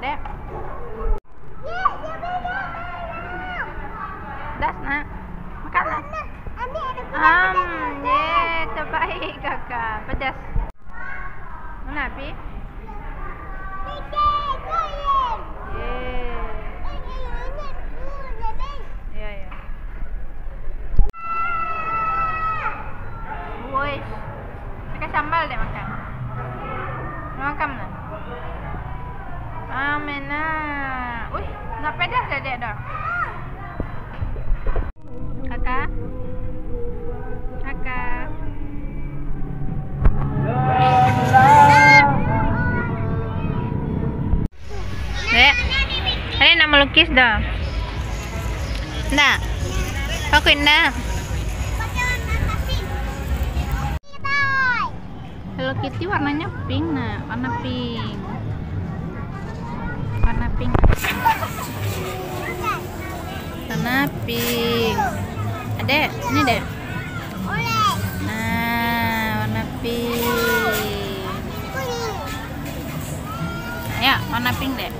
adek das nak. Makan nak. Um ye terbaik kakak. Pedas. Mana pi? Ya, ya. Sambal deh makan. Makan mana? Dek nak melukis dah. Nak. Aku indah. Hello Kitty warnanya pink nak, warna pink. Warna pink. Adek, ini dek. Nah, warna pink. Ya, warna pink dek.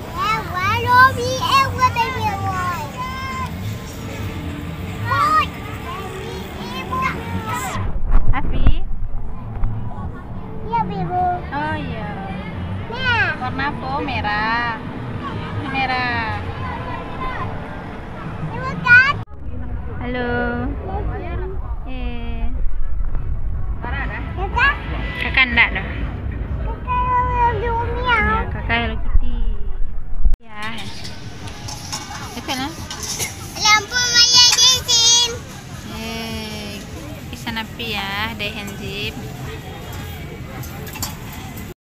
Afi. Oh iya. Warna apa? Merah. anak loh nah. kakak Hello Kitty. Ya. Dekat lah lampu maya desin eh kisah napi ya deh hanjib